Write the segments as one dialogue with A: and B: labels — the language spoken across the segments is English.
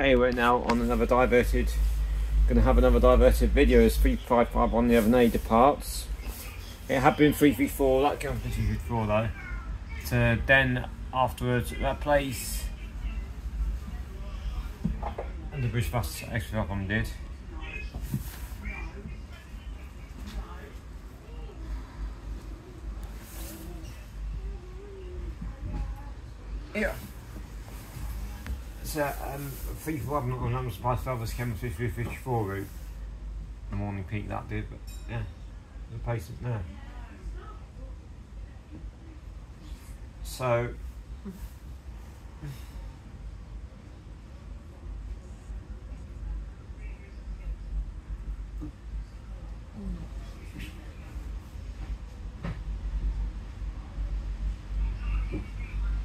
A: Hey, we're now on another diverted, gonna have another diverted video as 355 on the other nade departs. It had been 334, that comes to 334 though. So then afterwards, that place, and the British Bus extra one did. Yeah. So, um, 341 on I'm surprised others came through 354 route. The morning peak that did, but yeah, the place is there. So,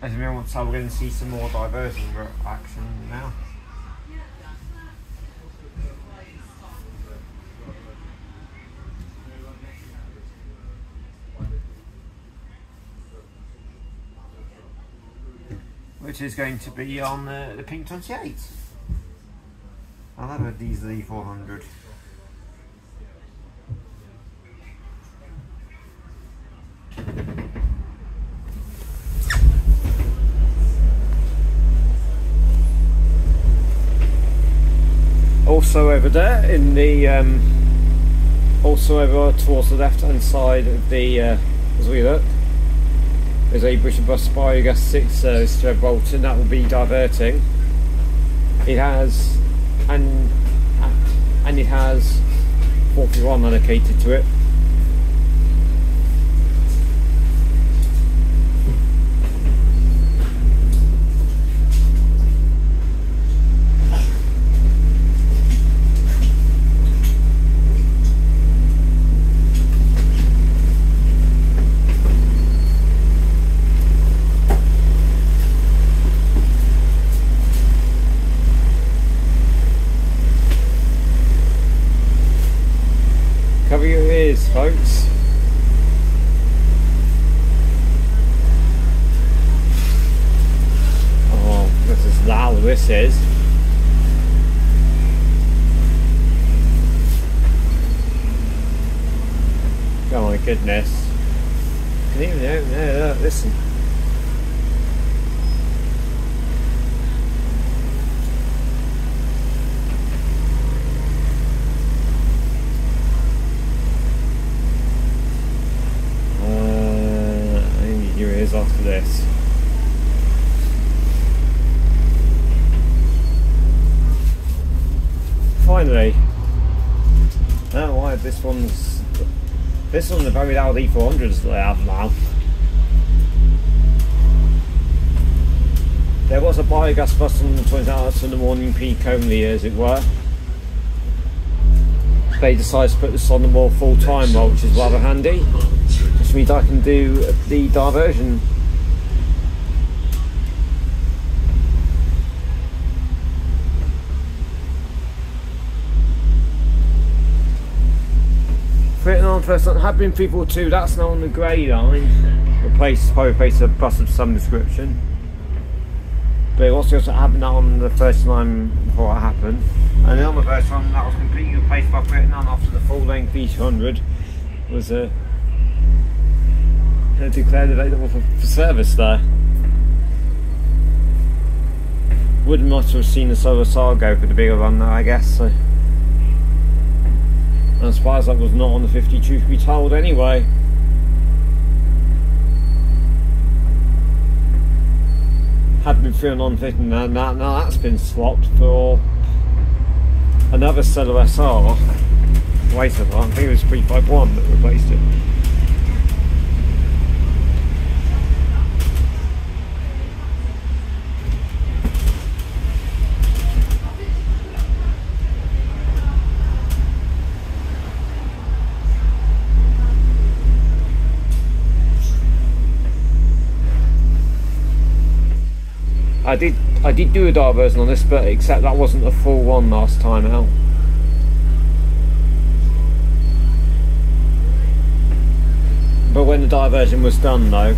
A: as to, we're going to see some more diversion action now. Which is going to be on uh, the Pink 28. I'll have a diesel E400. Also over there in the um, also over towards the left hand side of the uh, as we look there's a British Bus Biogas 6 service to Bolton. That will be diverting. It has and and it has 41 allocated to it Cover your ears, folks. Oh, this is is. Oh my goodness. Can you even open it? Listen. Uh, I need your ears after this. Finally. Oh, why this one's this one's a very loud E400s that I have now. There was a the Twin Towers in the morning peak only, as it were. They decided to put this on the more full time role, which is rather handy. Which means I can do the diversion. Fitting on first have been people too, that's now on the grey line. Replace, probably replace a bus of some description. But it was just happened on the first line before it happened. And then on the first one, that was completely replaced by Britain on after the full length E100 was uh, declared available for, for service there. Would much have seen the Solar Star go for the bigger run there, I guess. So. I'm surprised that was not on the 50, truth be told, anyway. Had been feeling on fitting now, now, that's been swapped for another Stellar SR. A minute, I think it was 351 that replaced it. I did I did do a diversion on this, but except that wasn't a full one last time out. But when the diversion was done though,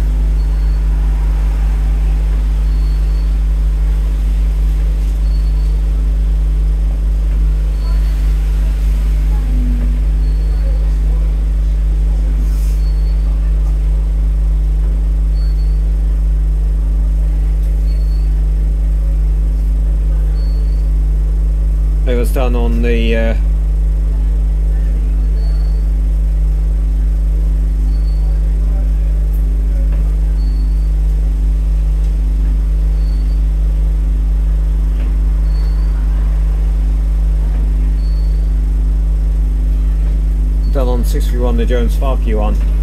B: done on the uh, done on 61 the Jones
A: Farquhar one.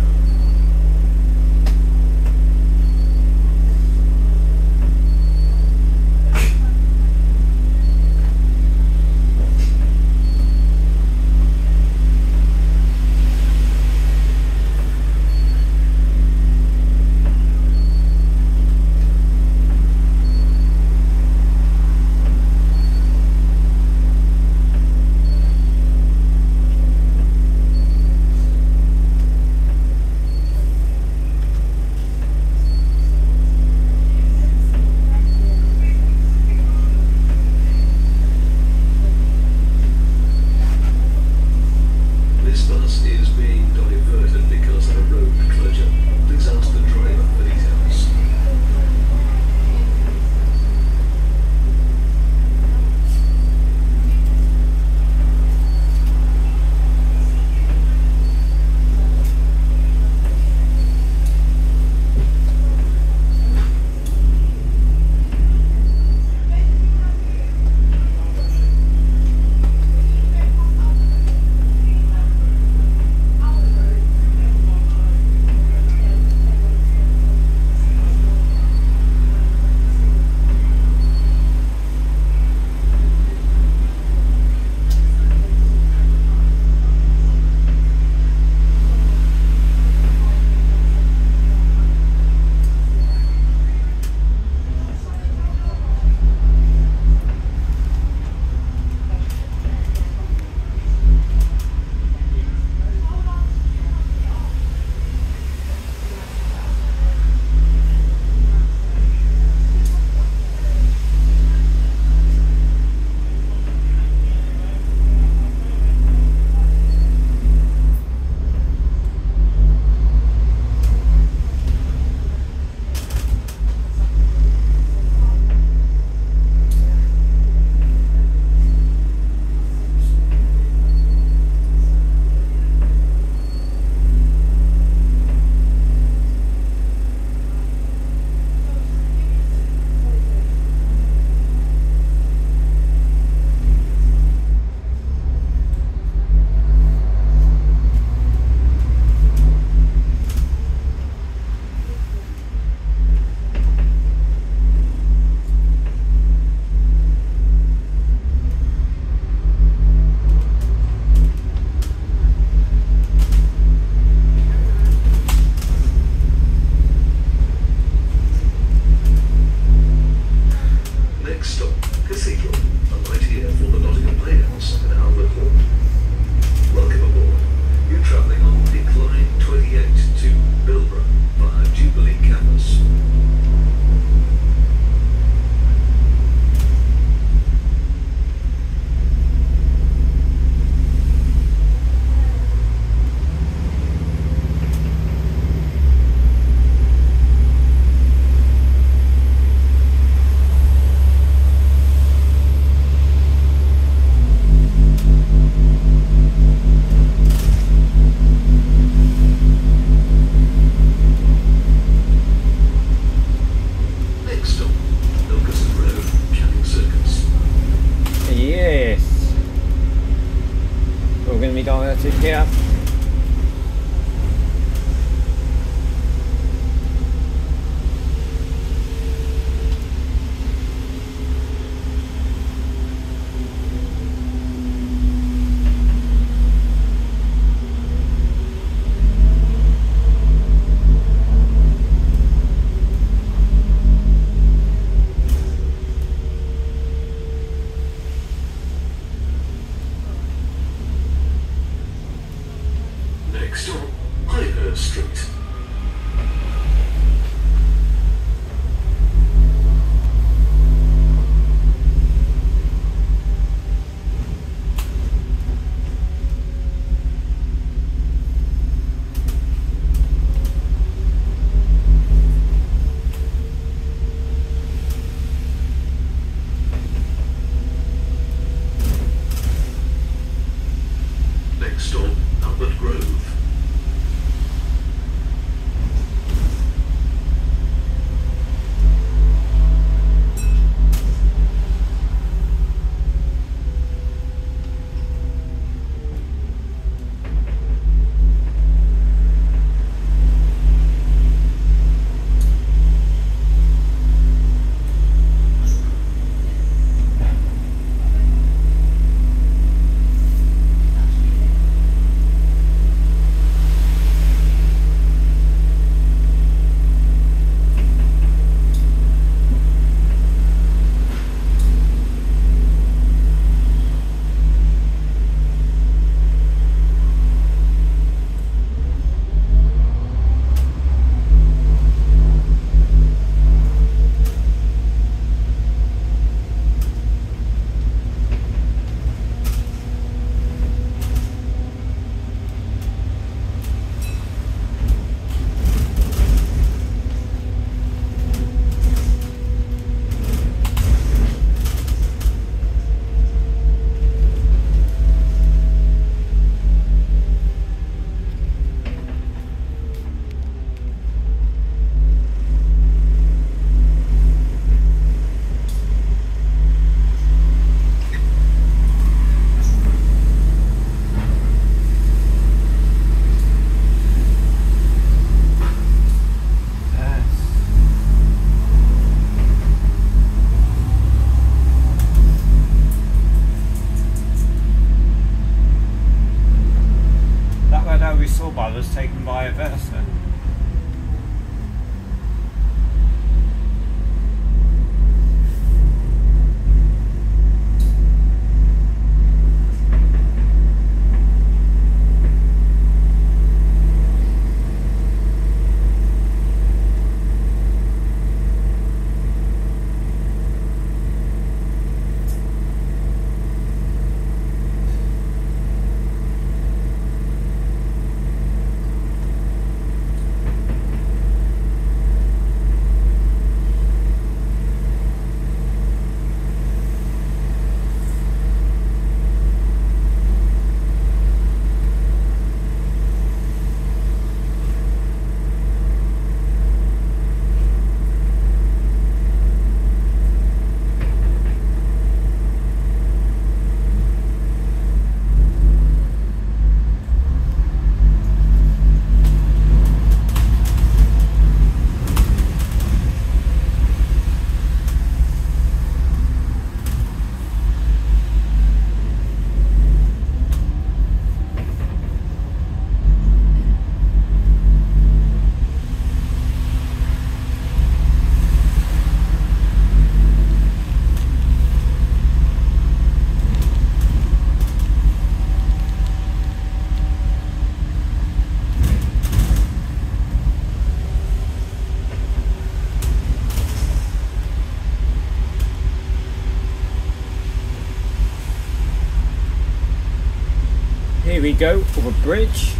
A: We go, over bridge.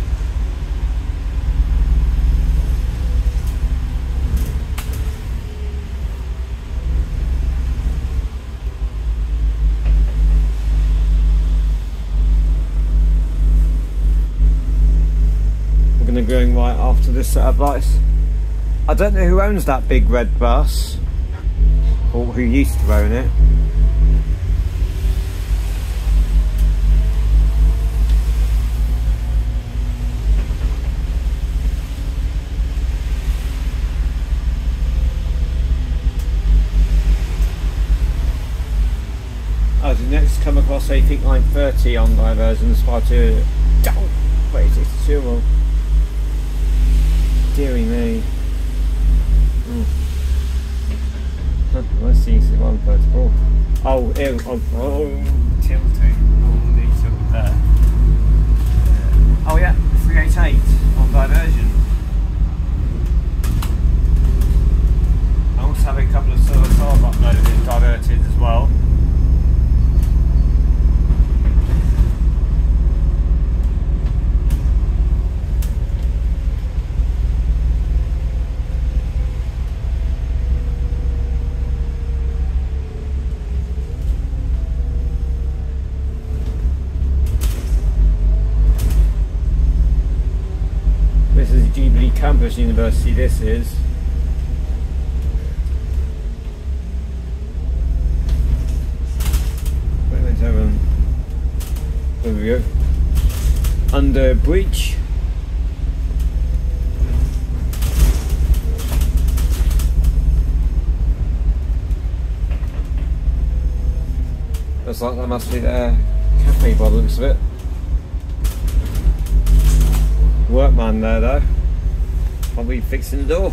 A: We're going to go right after this set of lights. I don't know who owns that big red bus, or who used to own it. As we next come across I think line 30 on diversion spot to down wait it's two well dearie me mm. Huh, let's see it's one thirty-four. Oh, ew, oh, oh, tilting. Oh, these up there. Oh yeah, 388 on diversion. I also have a couple of silver stars uploaded diverted as well. This is Jubilee University, this is. Let's have. Under breach. Looks like that must be their cafe by the looks of it. Workman there though. Probably fixing the door.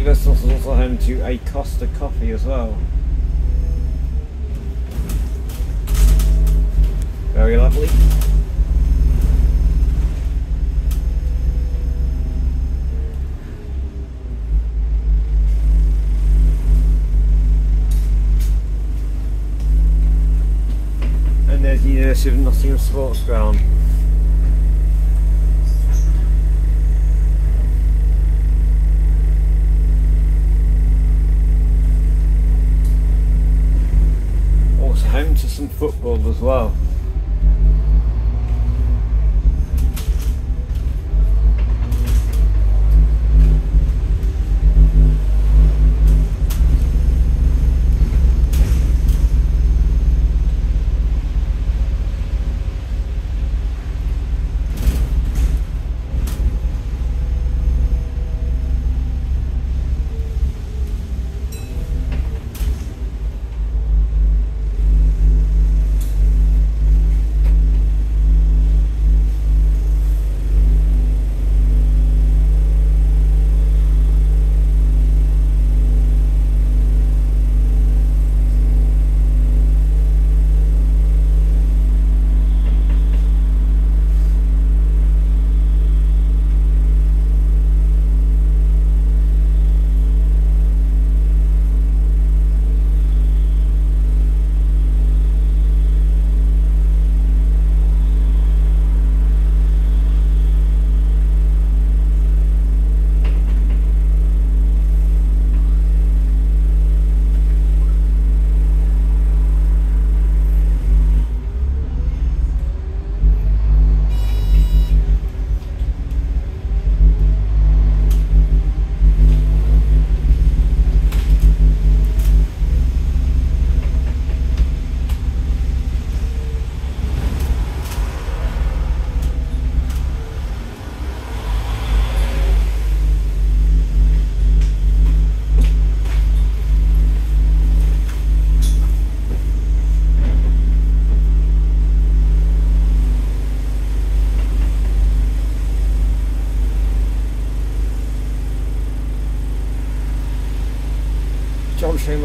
A: Vessel is also home to a Costa coffee as well. Very lovely. The Nottingham Sports Ground. Also home to some football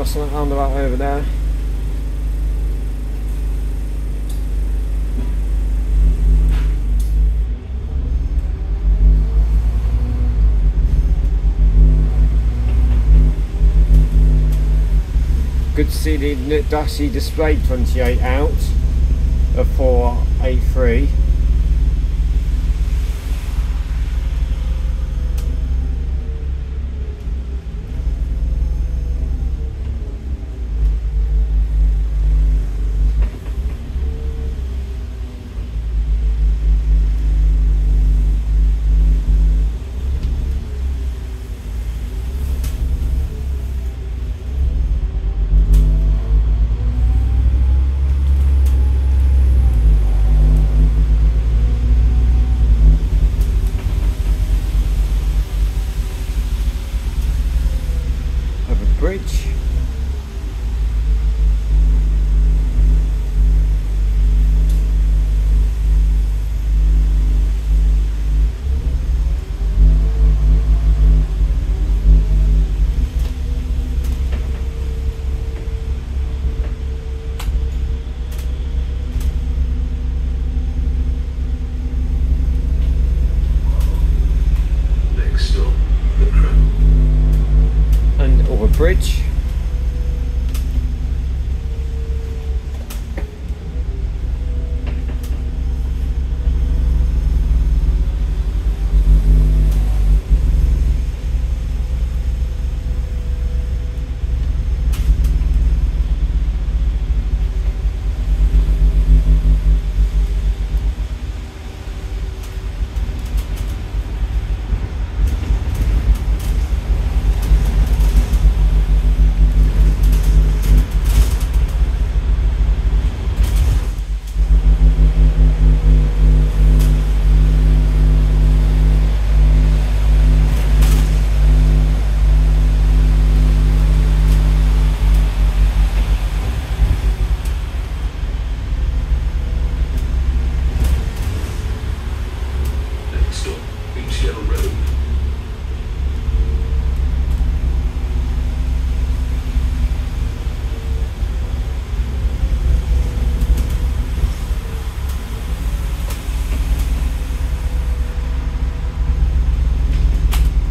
A: bus on that roundabout over there. Good to see the Dashi display 28 out of 483.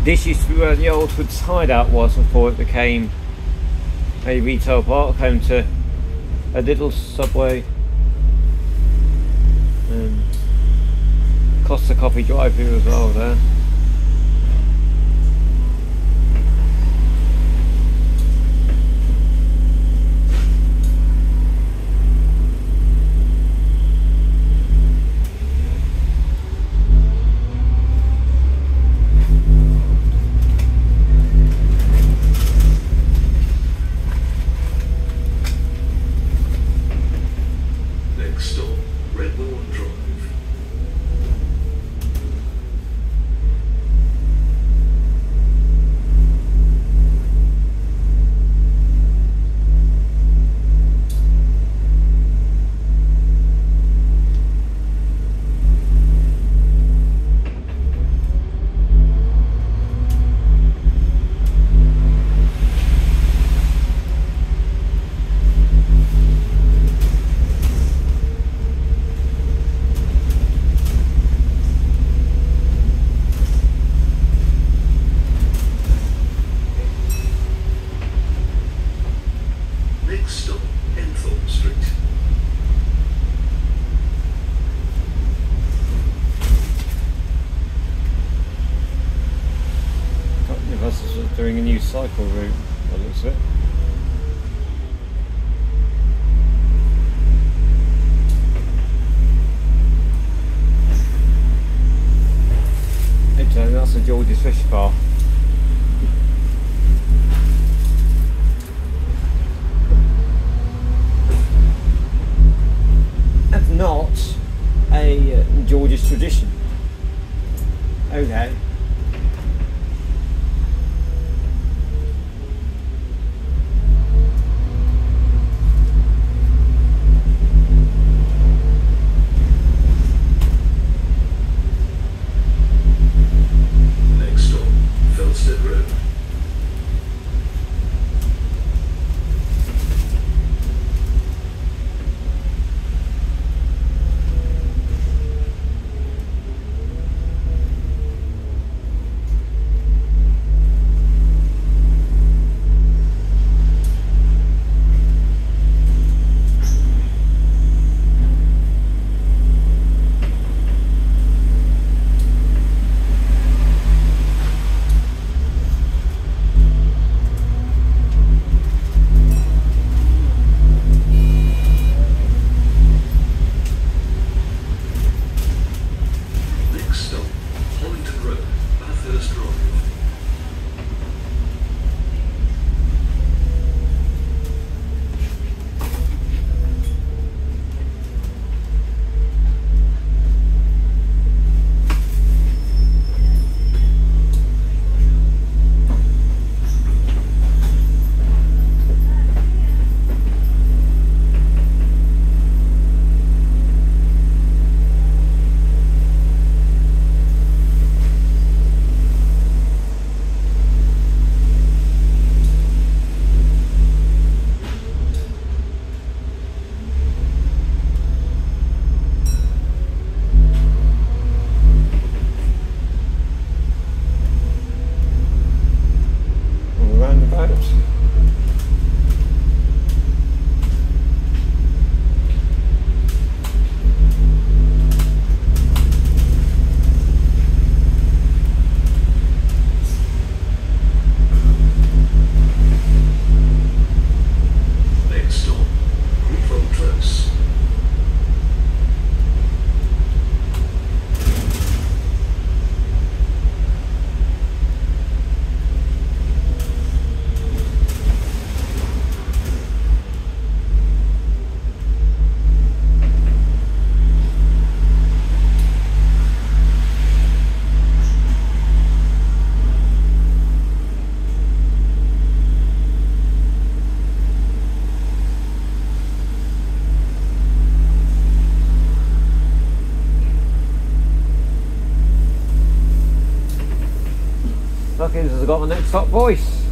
A: This used to be where the old Hoods hideout was before it became a retail park home to a little subway. Um, Costa Coffee drive through as well there.
B: Next stop, Redbourne Drive. Next stop, Enthorne Street.
A: Company buses are doing a new cycle route, by the looks of it. Fuckers has got the next top voice.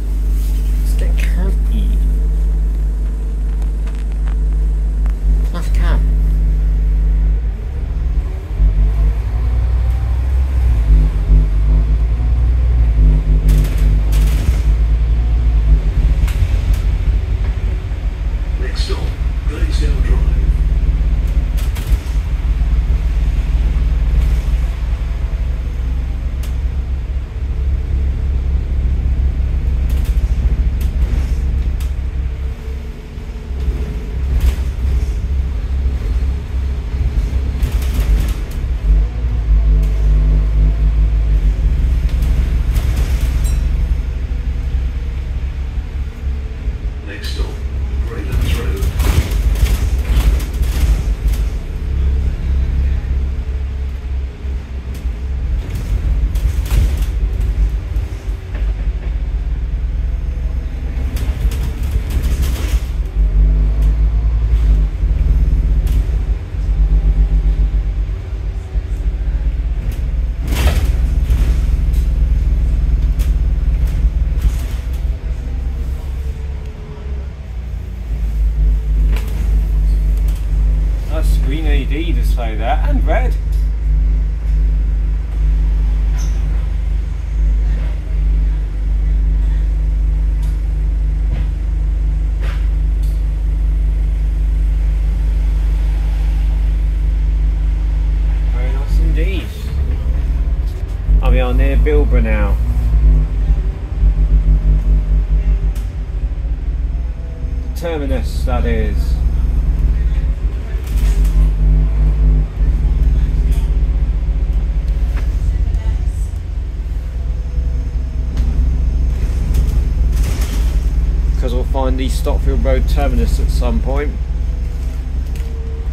A: Find the Stockfield Road terminus at some point.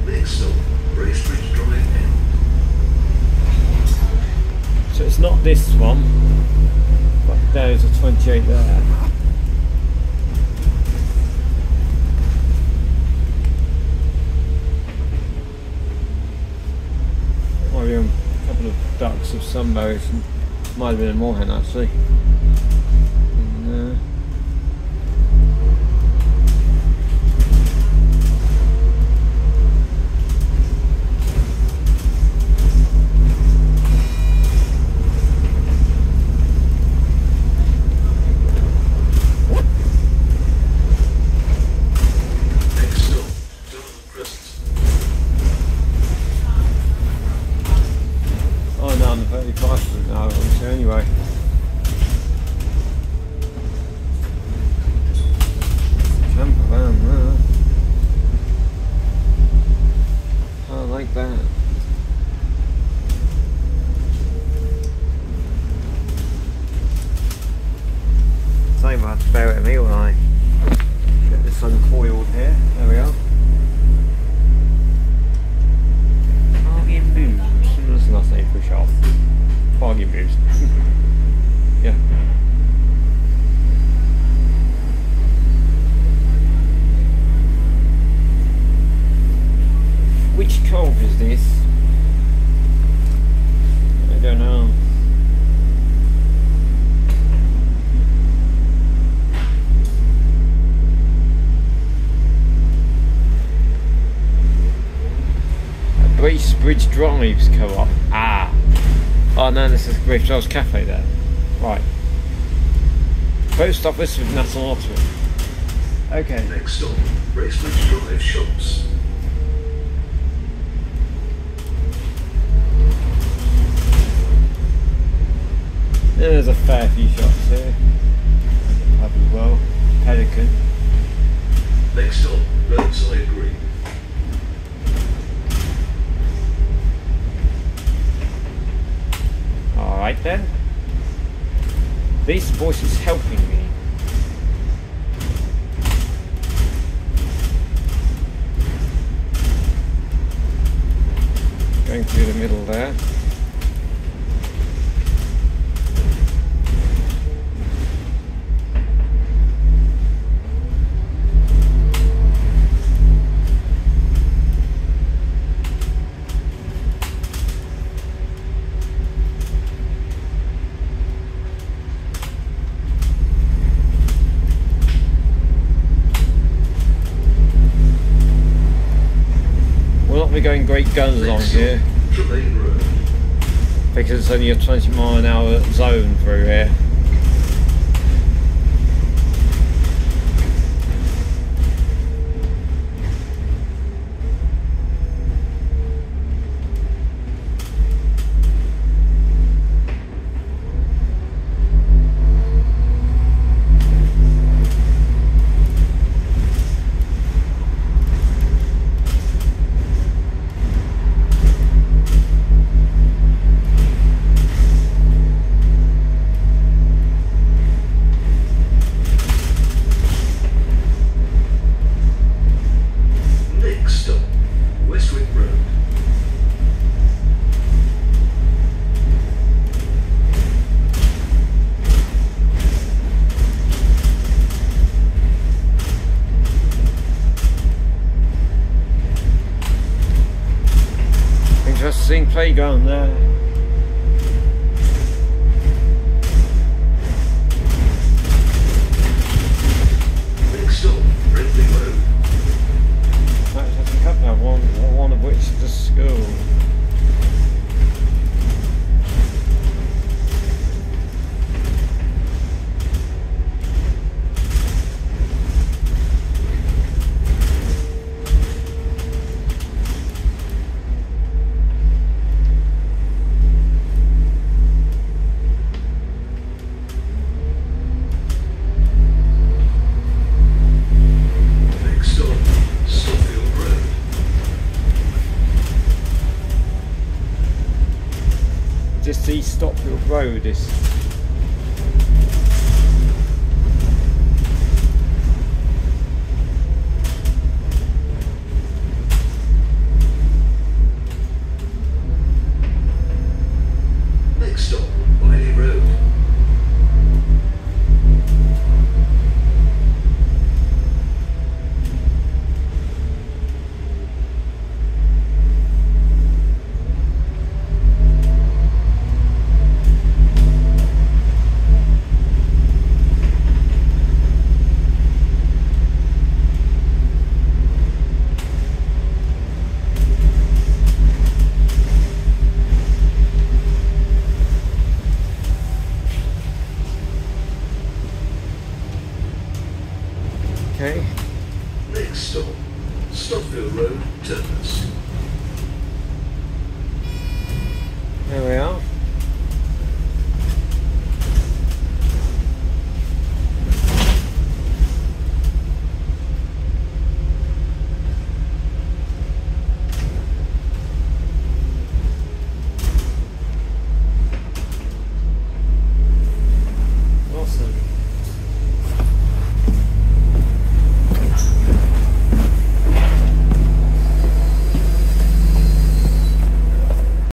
B: Next stop, Bracebridge Drive End.
A: So it's not this one, but there's a 28 there. Might be a couple of ducks of some variation. Might have been a moorhen actually. No, this Charles Cafe there. Right. Post office with National Lottery. Okay.
B: Next stop, Bracebridge Drive Shops.
A: There's a fair few shops here. Pub as well. Pelican.
B: Next stop, Burnside Green.
A: Alright then. This voice is helping me. Going through the middle there. because it's only a 20 mile an hour zone through here.